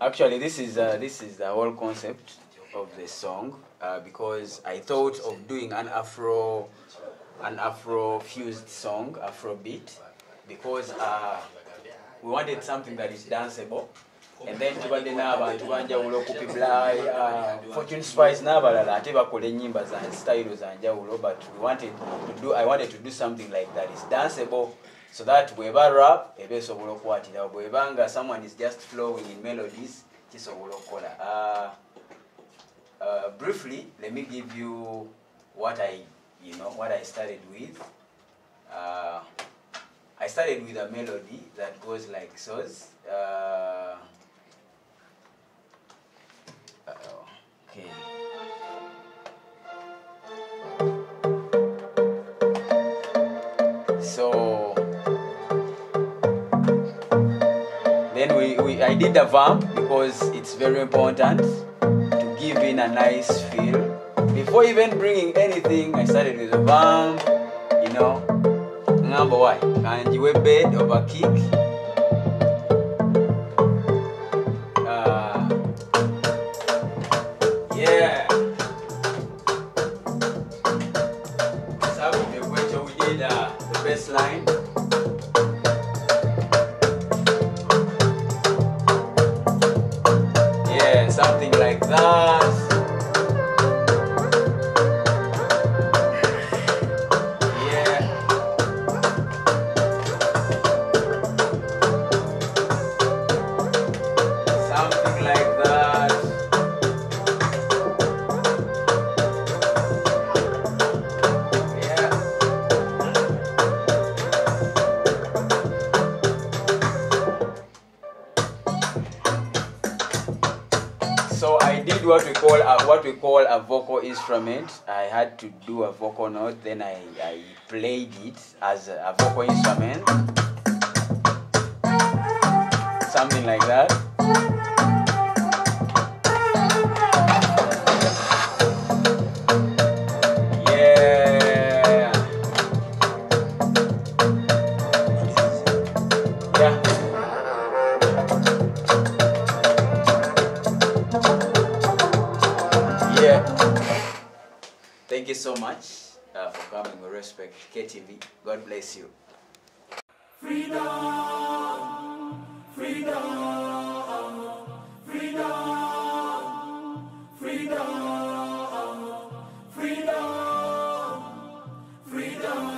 Actually, this is uh, this is the whole concept of the song uh, because I thought of doing an Afro an Afro fused song, Afro beat, because uh, we wanted something that is danceable. And then tubadde n'abantu banjawulo kupibla uh, fortune spice n'abalala ate bakola ennyimba za style za njawulo but we wanted to do, i wanted to do something like that is danceable so that bweba rap eba esobola okukwatirawo bwebanga someone is just flowing in melodies kisobola okukola. Uh, uh, briefly let me give you what i you know what i started with. Uh, i started with a melody that goes like so uh, did the vamp because it's very important to give in a nice feel. Before even bringing anything, I started with a vamp, you know. Number one, kanjiwe bed over kick. Uh. Sabu mekwecho we did uh, the best So I did what we call a, what we call a vocal instrument. I had to do a vocal note, then I, I played it as a, a vocal instrument, something like that. Yeah. Yeah. Yeah. Thank you so much uh, for coming. We respect KTV. God bless you. edembele